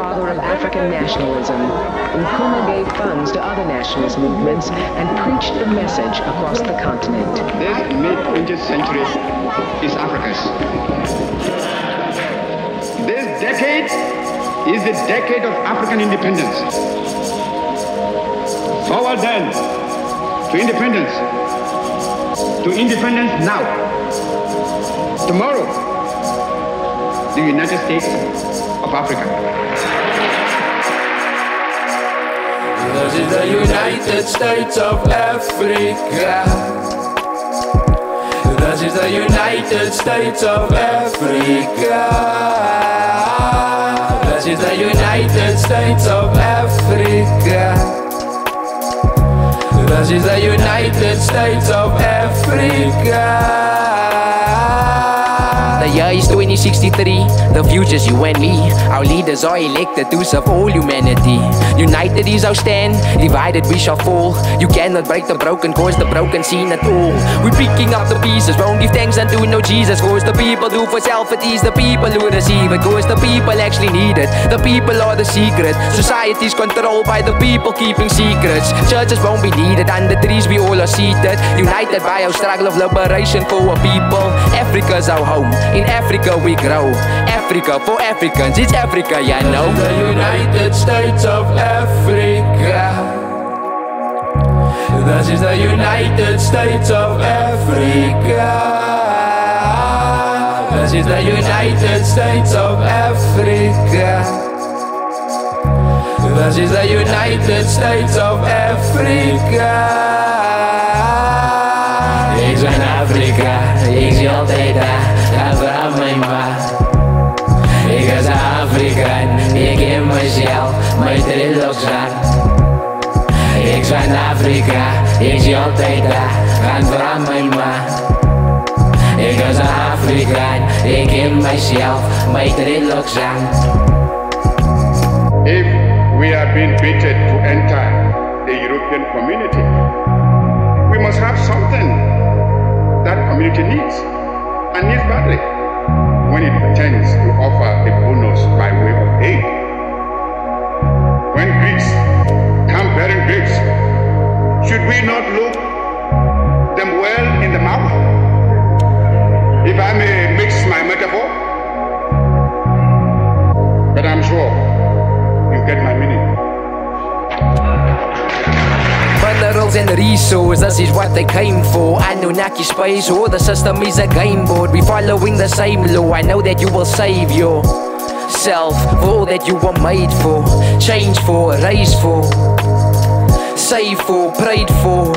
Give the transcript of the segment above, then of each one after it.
father of African nationalism. Nkrumah gave funds to other nationalist movements and preached the message across the continent. This mid-20th century is Africa's. This decade is the decade of African independence. Forward then to independence. To independence now. Tomorrow, the United States of Africa. This is the United States of Africa. This is the United States of Africa. This is the United States of Africa. This is the United States of Africa. Is 2063, the future's you and me. Our leaders are elected to serve all humanity. United is our stand, divided we shall fall. You cannot break the broken, cause the broken seen at all. We're picking up the pieces, won't give thanks unto no Jesus. Cause the people do for self, it is the people who receive it. Cause the people actually need it, the people are the secret. Society's controlled by the people keeping secrets. Churches won't be needed, under trees we all are seated. United by our struggle of liberation for our people. Africa's our home, in Africa we grow. Africa for Africans, it's Africa, yeah, know. The United States of Africa. This is the United States of Africa. This is the United States of Africa. This is the United States of Africa. Zie altijd daar, gaan vraag mij maar. Ik is Afrikaan, ik in mezelf, mijn trillogs aan. If we are being bidden to enter the European community, we must have something that community needs and needs badly when it pretends to offer a bonus by way of aid. When Greeks come bearing grapes, but I'm sure you get my meaning. Minerals and resources, this is what they came for. Anunnaki space, or the system is a game board. We following the same law. I know that you will save yourself for all that you were made for, change for, raised for, save for, prayed for.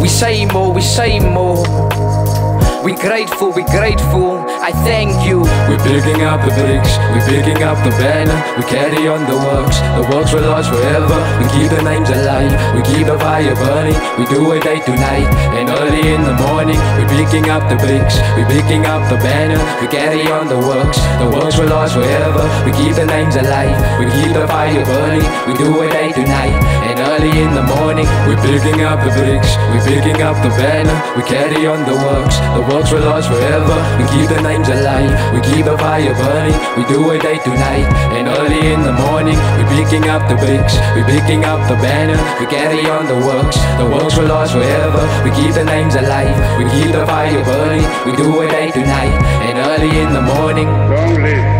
We say more, we say more. We grateful, we grateful. I thank you. We're picking up the bricks, we're picking up the banner, we carry on the works, the works will last forever. We keep the names alive, we keep the fire burning, we do it day to night, and early in the morning. We're picking up the bricks, we're picking up the banner, we carry on the works, the works will last forever. We keep the names alive, we keep the fire burning, we do it day to night, and early in the morning. We're picking up the bricks, we're picking up the banner, we carry on the works, the works will last forever. We keep the names alive, we keep the fire burning, we do it day to night, and early in the morning. We're picking up the bricks, we're picking up the banner, we carry on the works, the works will last forever. We keep the names alive, we keep the fire burning, we do it day to night, and early in the morning. Long live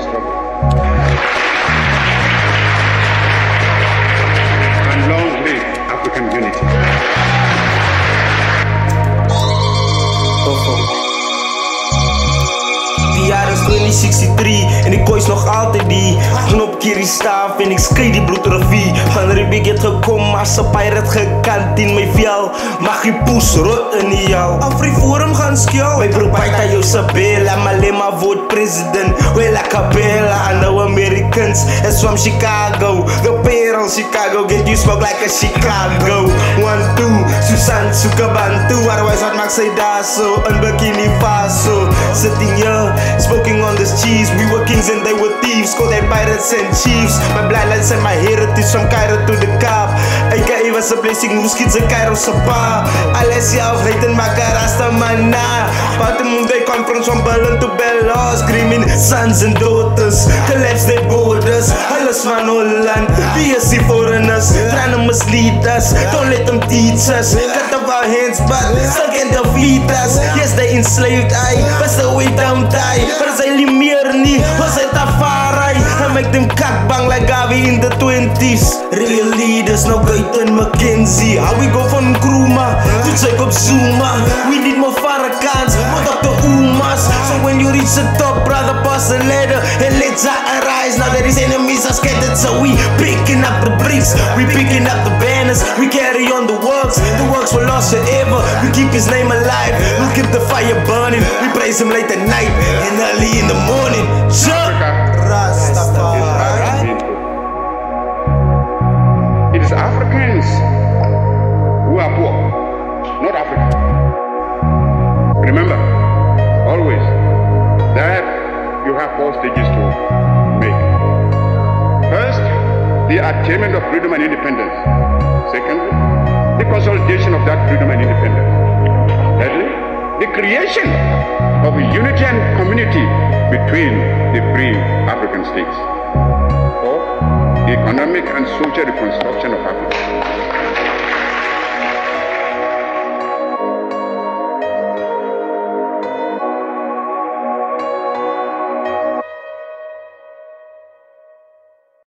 Struggle. And long live African unity. Die jaar is 2063 en ik koos nog altijd die Knop kiri staaf en ik skei die bloedrivier Van Ribik het gekom als een pirate gekant in mijn vel Mag je poes rot in die jou Afri skjou Wij broek baita jou sabela Malema vote president. Wela Capella I know Americans. It's from Chicago. The parents Chicago. Get you smoke like a Chicago. One, two, Susan suka bantu Otherwise wat maak sy daar so In Burkina Faso. Sitting here, smoking on this cheese We were kings and they were thieves. Called them pirates and chiefs. My bloodlines and my heritage From Cairo to the Kaap AKA was a blessing Moes kids in Cairo sa pa. Alles self hating maka rasta man na. Buiten they conference from Berlin to Bellows Screaming sons and daughters Collapse their borders Alles van Holland BSC foreigners Trying to mislead us Don't let them teach us Cut off our hands but Still can defeat us Yes they enslaved I But still we don't die sy limeer nie Was hy tafarai I make them kakbang like Garvey in the 20s Real leaders no Gayton McKenzie How we go from Nkrumah to Jacob Zuma? We need more Farrakhan's, more Dr. Umas. So when you reach the top brother pass the ladder And let's arise. Now that his enemies are scattered So we picking up the bricks. We picking up the banners We carry on the works. The works were lost forever. We keep his name alive. We'll keep the fire burning. We praise him late at night And early in the morning are poor, not Africa. Remember, always, that you have four stages to make. First, the attainment of freedom and independence. Second, the consolidation of that freedom and independence. Thirdly, the creation of a unity and community between the free African states. Fourth, the economic and social reconstruction of